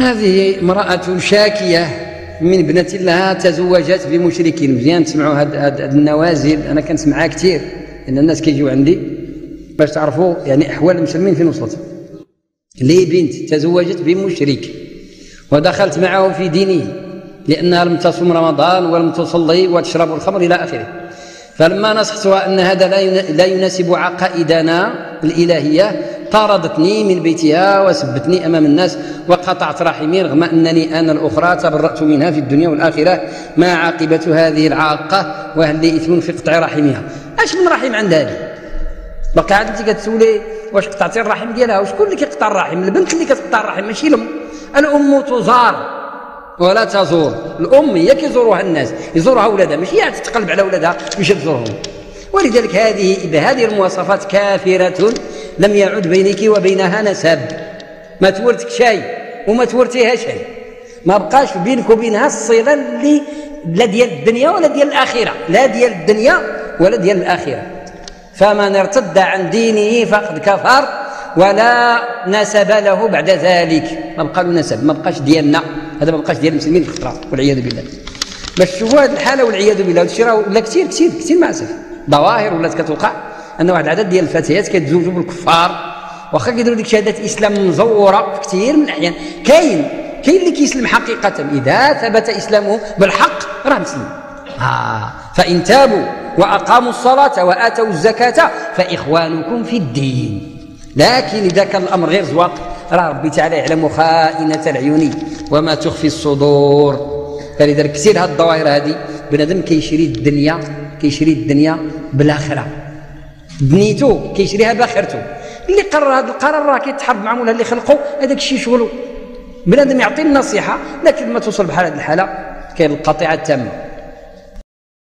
هذه امرأة شاكية من ابنة لها تزوجت بمشرك مزيان. تسمعوا هاد, النوازل أنا كنسمعها كثير لأن الناس كيجيو عندي. باش تعرفوا يعني أحوال المسلمين فين وصلت لي بنت تزوجت بمشرك ودخلت معه في دينه لأنها لم تصوم رمضان ولم تصلي وتشرب الخمر إلى آخره. فلما نصحتها أن هذا لا يناسب عقائدنا الإلهية طاردتني من بيتها وسبتني أمام الناس وقطعت رحمي رغم أنني أنا الأخرى تبرأت منها في الدنيا والآخرة. ما عاقبة هذه العاقة وهل لي إثم في قطع رحمها؟ أش من رحم عند هذه؟ بقى عاد أنت كتسولي واش قطعتي الرحم ديالها؟ وشكون اللي كيقطع الرحم؟ البنت اللي كتقطع الرحم ماشي الأم. الأم تزار ولا تزور. الأم هي كيزورها الناس. يزورها أولادها. ماشي هي تتقلب على أولادها باش تزورهم. ولذلك هذه بهذه المواصفات كافرة لم يعد بينك وبينها نسب. ما تورثك شيء وما تورثيها شيء. ما بقاش بينك وبينها الصله اللي لا ديال الدنيا ولا ديال الآخرة. لا ديال الدنيا ولا ديال الآخرة. فمن ارتد عن دينه فقد كفر ولا نسب له بعد ذلك. ما بقى له نسب ما بقاش ديالنا. هذا ما بقاش ديال المسلمين في الخطرة والعياذ بالله. باش تشوفوا هذه الحالة والعياذ بالله هذا الشيء راه ولا كثير كثير كثير مع الاسف ظواهر ولات كتوقع. ان واحد العدد ديال الفتيات كيتزوجوا بالكفار. واخا كيديروا ديك شهادة إسلام مزورة في كثير من الاحيان كاين كاين اللي كيسلم حقيقة. إذا ثبت إسلامه بالحق راه مسلم آه فإن تابوا وأقاموا الصلاة وآتوا الزكاة فإخوانكم في الدين. لكن إذا كان الأمر غير زواق راه ربي تعالى يعلم خائنة العيون وما تخفي الصدور. فلذلك كثير هذه الظواهر هذه بنادم كيشري الدنيا كيشري الدنيا بالآخرة. بنيتو كيشريها باخرته اللي قرر هذا القرار راه كيتحرب مع مولا اللي خلقه هذاك الشيء شغله بنادم يعطي النصيحة لكن ما توصل بحال هذه الحالة. كاين القطيعه التامة.